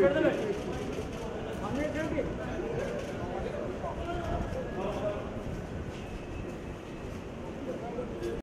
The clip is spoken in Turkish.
Yukarıda mı?